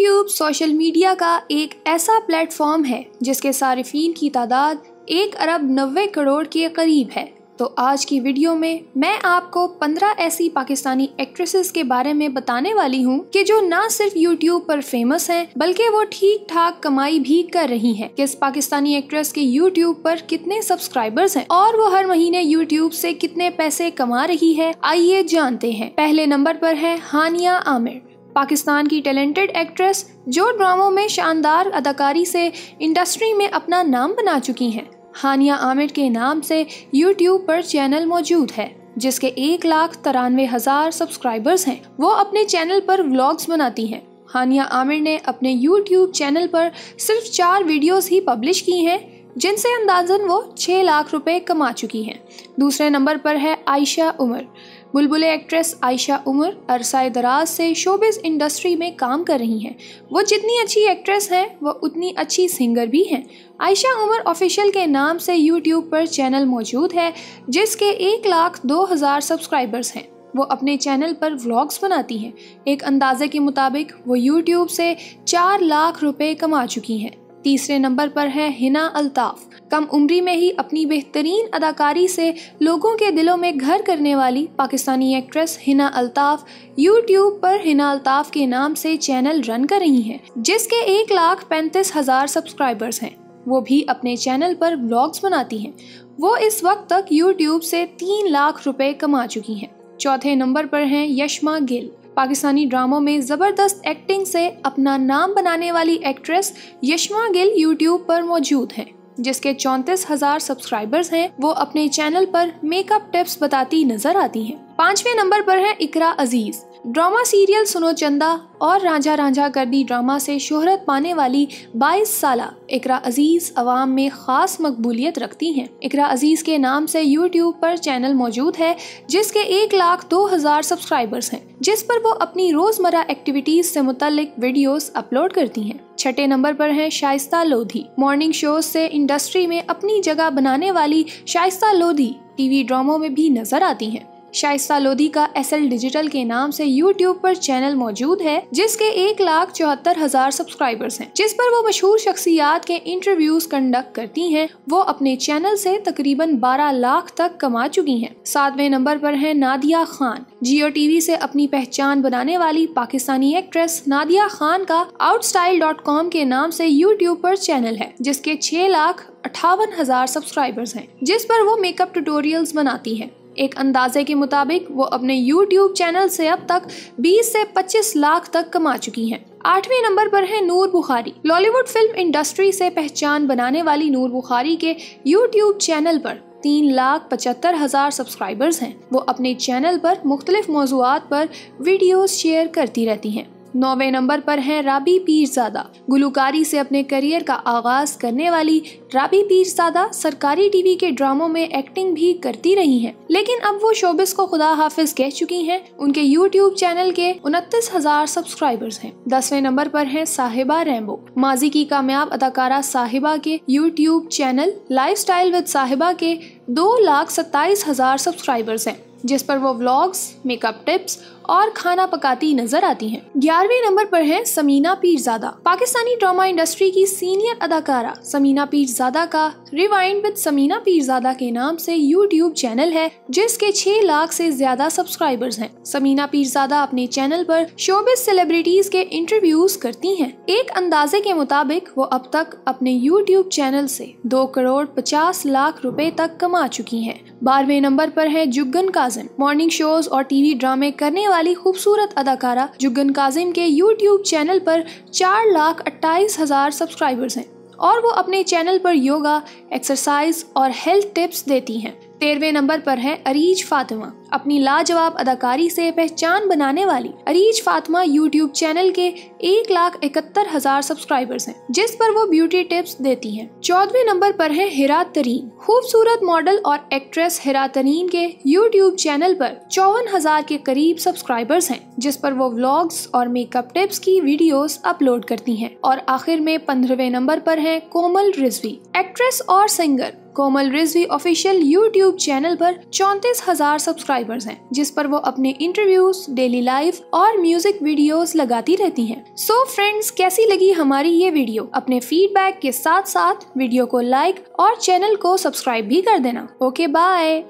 YouTube social media का एक ऐसा प्लेटफॉर्म है, जिसके सार्फिन की तादाद एक अरब नब्बे करोड़ के करीब है। तो आज की वीडियो में मैं आपको 15 ऐसी पाकिस्तानी एक्ट्रेसेस के बारे में बताने वाली हूँ कि जो ना सिर्फ़ YouTube पर फ़ेमस हैं, बल्कि वो ठीक ठाक कमाई भी कर रही हैं। किस पाकिस्तानी एक्ट्रेस के YouTube पर कितने सब्सक्राइबर्स हैं और वो हर महीने YouTube से कितने पैसे कमा रही है, आइए जानते हैं। पहले नंबर पर है हानिया आमिर। पाकिस्तान की टैलेंटेड एक्ट्रेस जो ड्रामों में शानदार अदाकारी से इंडस्ट्री में अपना नाम बना चुकी हैं। हानिया आमिर के नाम से यूट्यूब पर चैनल मौजूद है, जिसके एक लाख तिरानवे हज़ार सब्सक्राइबर्स हैं। वो अपने चैनल पर व्लॉग्स बनाती हैं। हानिया आमिर ने अपने यूट्यूब चैनल पर सिर्फ़ चार वीडियोस ही पब्लिश की हैं, जिनसे अंदाजन वो छः लाख रुपए कमा चुकी हैं। दूसरे नंबर पर है आयशा उमर। बुलबुल एक्ट्रेस आयशा उमर अरसाए दराज से शोबिस इंडस्ट्री में काम कर रही हैं। वो जितनी अच्छी एक्ट्रेस हैं, वो उतनी अच्छी सिंगर भी हैं। आयशा उमर ऑफिशियल के नाम से यूट्यूब पर चैनल मौजूद है, जिसके एक लाख दो हज़ार सब्सक्राइबर्स हैं। वो अपने चैनल पर व्लॉग्स बनाती हैं। एक अंदाजे के मुताबिक, वो यूट्यूब से चार लाख रुपए कमा चुकी हैं। तीसरे नंबर पर है हिना अल्ताफ़। कम उम्री में ही अपनी बेहतरीन अदाकारी से लोगों के दिलों में घर करने वाली पाकिस्तानी एक्ट्रेस हिना अल्ताफ़ यूट्यूब पर हिना अल्ताफ़ के नाम से चैनल रन कर रही हैं, जिसके एक लाख पैंतीस हज़ार सब्सक्राइबर्स हैं। वो भी अपने चैनल पर ब्लॉग्स बनाती हैं। वो इस वक्त तक यूट्यूब से तीन लाख रुपए कमा चुकी हैं। चौथे नंबर पर हैं यशमा गिल। पाकिस्तानी ड्रामों में ज़बरदस्त एक्टिंग से अपना नाम बनाने वाली एक्ट्रेस यशमा गिल यूट्यूब पर मौजूद हैं, जिसके चौंतीस हज़ार सब्सक्राइबर्स हैं, वो अपने चैनल पर मेकअप टिप्स बताती नज़र आती हैं। पांचवे नंबर पर है इकरा अज़ीज़। ड्रामा सीरियल सुनो चंदा और रांझा रांझा गर्दी ड्रामा से शोहरत पाने वाली 22 साल इकरा अज़ीज़ अवाम में खास मकबूलियत रखती हैं। इकरा अज़ीज़ के नाम से यूट्यूब पर चैनल मौजूद है, जिसके एक लाख दो हज़ार सब्सक्राइबर्स हैं, जिस पर वो अपनी रोज़मर्रा एक्टिविटीज़ से मुतलिक वीडियोस अपलोड करती हैं। छठे नंबर पर है शाइस्ता लोधी। मॉर्निंग शोज़ से इंडस्ट्री में अपनी जगह बनाने वाली शाइस्ता लोधी टीवी ड्रामों में भी नज़र आती हैं। शाइस्ता लोधी का एस एल डिजिटल के नाम से यूट्यूब पर चैनल मौजूद है, जिसके एक लाख चौहत्तर हज़ार सब्सक्राइबर्स हैं। जिस पर वो मशहूर शख्सियात के इंटरव्यूज़ कंडक्ट करती हैं, वो अपने चैनल से तकरीबन 12 लाख तक कमा चुकी हैं। सातवें नंबर पर है नादिया खान। जियो टीवी से अपनी पहचान बनाने वाली पाकिस्तानी एक्ट्रेस नादिया खान का आउटस्टाइल डॉट कॉम के नाम से यूट्यूब पर चैनल है, जिसके छह लाख अठावन हज़ार सब्सक्राइबर्स हैं, जिस पर वो मेकअप ट्यूटोरियल्स बनाती है। एक अंदाजे के मुताबिक वो अपने यूट्यूब चैनल से अब तक 20 से 25 लाख तक कमा चुकी हैं। आठवें नंबर पर है नूर बुखारी। बॉलीवुड फ़िल्म इंडस्ट्री से पहचान बनाने वाली नूर बुखारी के यूट्यूब चैनल पर तीन लाख पचहत्तर हज़ार सब्सक्राइबर्स हैं। वो अपने चैनल पर मुख्तलिफ़ मौजूद पर वीडियोस शेयर करती रहती हैं। नौवे नंबर पर हैं राबी पीरजादा। गुलकारी से अपने करियर का आगाज़ करने वाली राबी पीरजादा सरकारी टीवी के ड्रामों में एक्टिंग भी करती रही हैं। लेकिन अब वो शोबिस को खुदा हाफिज कह चुकी हैं। उनके यूट्यूब चैनल के उनतीस हज़ार सब्सक्राइबर्स हैं। दसवें नंबर पर है साहिबा रैम्बो माजी की कामयाब अदाकारा साहिबा के YouTube channel lifestyle with Sahiba के दो लाख सत्ताईस हज़ार सब्सक्राइबर्स हैं। जिस पर वो व्लॉग्स मेकअप टिप्स और खाना पकाती नज़र आती हैं। ग्यारहवें नंबर पर है समीना पीरजादा पाकिस्तानी ड्रामा इंडस्ट्री की सीनियर अदाकारा समीना पीरजादा का रिवाइंड विद समीना पीरजादा के नाम से यूट्यूब चैनल है, जिसके छह लाख से ज़्यादा सब्सक्राइबर्स हैं। समीना पीरजादा अपने चैनल पर शोबिस सेलिब्रिटीज के इंटरव्यूज़ करती हैं। एक अंदाजे के मुताबिक वो अब तक अपने यूट्यूब चैनल से दो करोड़ पचास लाख रूपए तक कमा चुकी है बारहवें नंबर पर है जुगन काजिम। मॉर्निंग शोज़ और टीवी ड्रामे करने वाली खूबसूरत अदाकारा जुगन काजिम के यूट्यूब चैनल पर चार लाख अट्ठाईस हज़ार सब्सक्राइबर्स हैं और वो अपने चैनल पर योगा एक्सरसाइज और हेल्थ टिप्स देती हैं। तेरहवें नंबर पर हैं अरीज फातिमा। अपनी लाजवाब अदाकारी से पहचान बनाने वाली अरीज फातिमा यूट्यूब चैनल के एक लाख इकहत्तर हज़ार सब्सक्राइबर्स हैं, जिस पर वो ब्यूटी टिप्स देती हैं। चौदवे नंबर पर है हिरा तरीन। खूबसूरत मॉडल और एक्ट्रेस हिरा तरीन के यूट्यूब चैनल पर चौवन हज़ार के करीब सब्सक्राइबर्स हैं, जिस पर वो व्लॉग्स और मेकअप टिप्स की वीडियोस अपलोड करती हैं। और आखिर में पंद्रहवें नंबर पर है कोमल रिजवी। एक्ट्रेस और singer Komal Rizvi official YouTube channel पर चौंतीस हज़ार सब्सक्राइबर सब्सक्राइबर्स हैं जिस पर वो अपने इंटरव्यूज़ डेली लाइफ और म्यूज़िक वीडियोस लगाती रहती हैं। सो so फ्रेंड्स कैसी लगी हमारी ये वीडियो अपने फीडबैक के साथ साथ वीडियो को लाइक और चैनल को सब्सक्राइब भी कर देना। Okay okay, bye